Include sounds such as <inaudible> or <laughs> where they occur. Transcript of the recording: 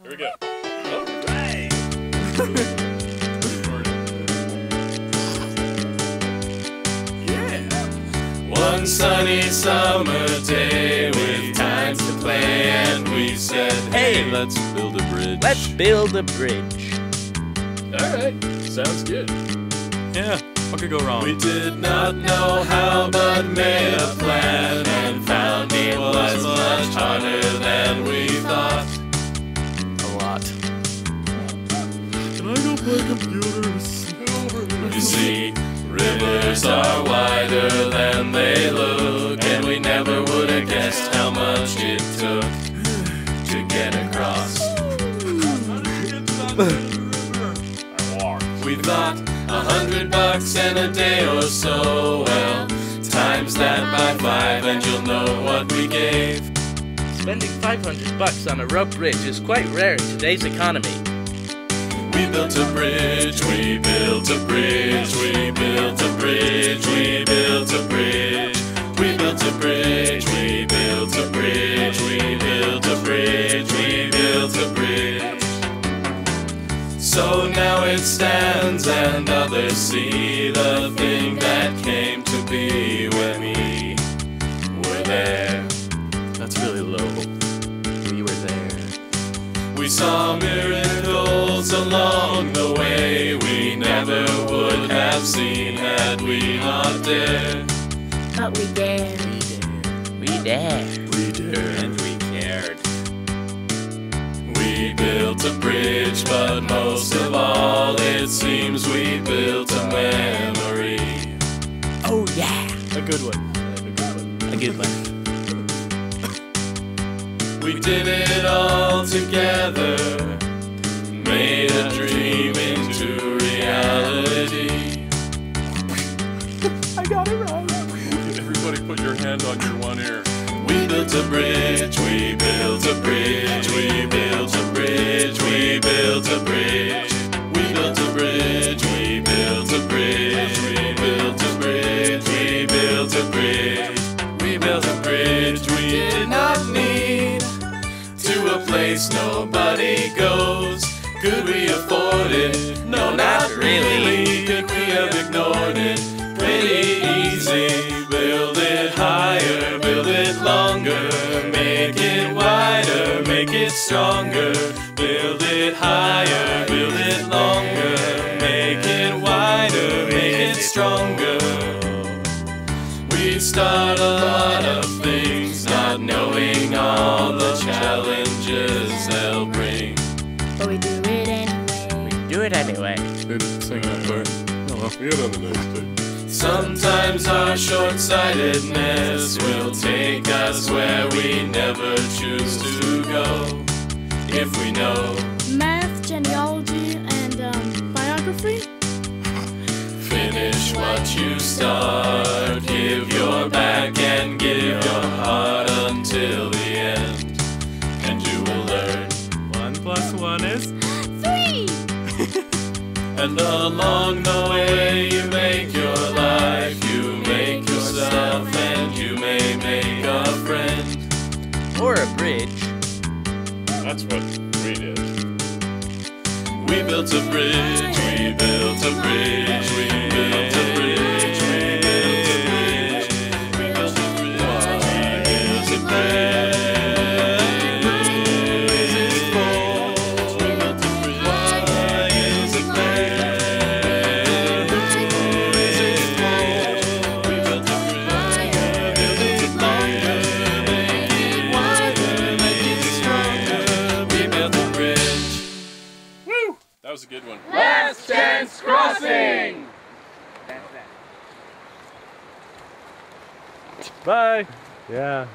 Here we go. All right. <laughs> Yeah. One sunny summer day with time to play, and we said, Hey, Let's build a bridge. let's build a bridge. All right. Sounds good. Yeah, what could go wrong? We did not know how, but made a plan and found it was much harder are wider than they look, and we never would have guessed how much it took to get across. We thought a hundred bucks and a day or so. Well, times that by five, and you'll know what we gave. Spending 500 bucks on a rope bridge is quite rare in today's economy. We built a bridge, we built a bridge, we built a bridge, we built a bridge. We built a bridge, we built a bridge, we built a bridge, we built a bridge. So now it stands and others see the thing that came to be when we were there. That's really low. We were there. We saw miracles along the way we never would have seen had we not dared. But we dared. We dare. We dare. And we cared. We built a bridge, but most of all, it seems we built a memory. Oh yeah. A good one. A good one. A good one. We did it all together, made a dream into reality. <laughs> Everybody put your hand on your one ear. We built a bridge, we built a bridge, we built a bridge, we built a bridge. We built a bridge, we built a bridge, we built a bridge, we built a bridge. We built a bridge we did not need to a place nobody goes. Could we afford it? No, not really. Could we have ignored it? Pretty easy. Build it higher, build it longer, make it wider, make it stronger. Build it higher, build it longer, make it wider, make it stronger. We start a lot of things, not knowing all the challenges they'll bring. But we do it anyway. Do it anyway. Didn't sing that part. Oh, well. We had on the next. Sometimes our short sightedness will take us where we never choose to go. If we know, Math, genealogy, and um, biography. finish what you start, give your back and give And along the way, you make your life, you make yourself, and you may make a friend. Or a bridge. That's what we did. We built a bridge, we built a bridge, we built Bye. Yeah.